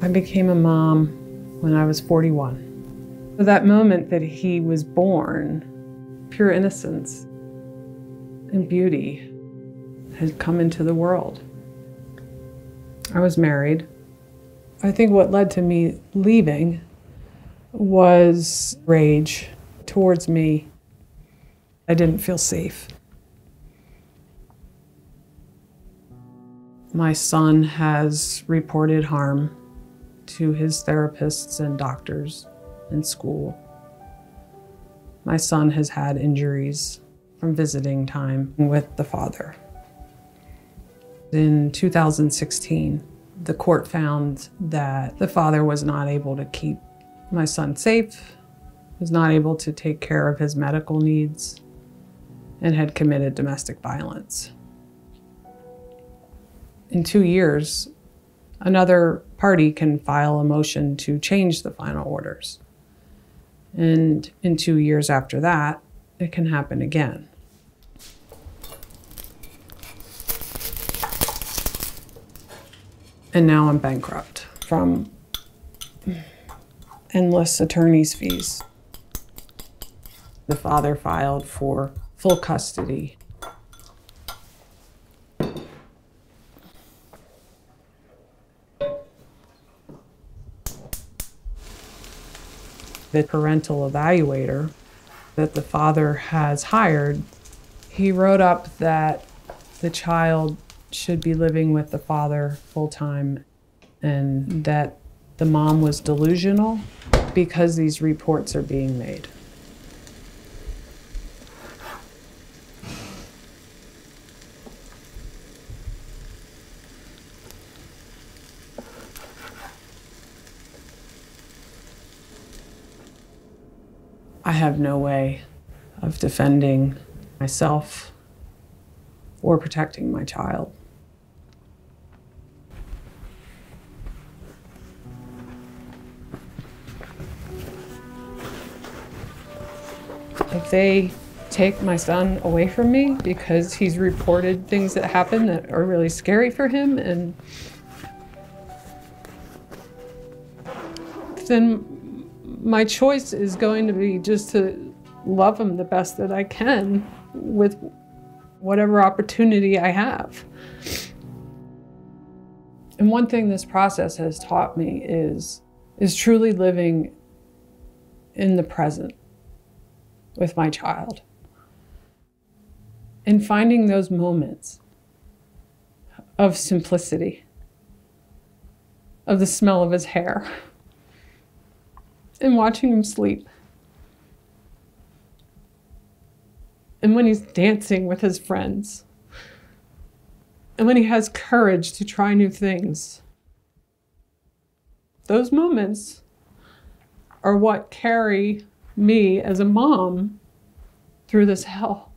I became a mom when I was 41. So That moment that he was born, pure innocence and beauty had come into the world. I was married. I think what led to me leaving was rage towards me. I didn't feel safe. My son has reported harm to his therapists and doctors in school. My son has had injuries from visiting time with the father. In 2016, the court found that the father was not able to keep my son safe, was not able to take care of his medical needs, and had committed domestic violence. In two years, another party can file a motion to change the final orders. And in two years after that, it can happen again. And now I'm bankrupt from endless attorney's fees. The father filed for full custody. The parental evaluator that the father has hired, he wrote up that the child should be living with the father full time and that the mom was delusional because these reports are being made. I have no way of defending myself or protecting my child. If they take my son away from me because he's reported things that happen that are really scary for him and then my choice is going to be just to love him the best that I can with whatever opportunity I have. And one thing this process has taught me is is truly living in the present with my child. And finding those moments of simplicity, of the smell of his hair, and watching him sleep. And when he's dancing with his friends. And when he has courage to try new things. Those moments are what carry me as a mom through this hell.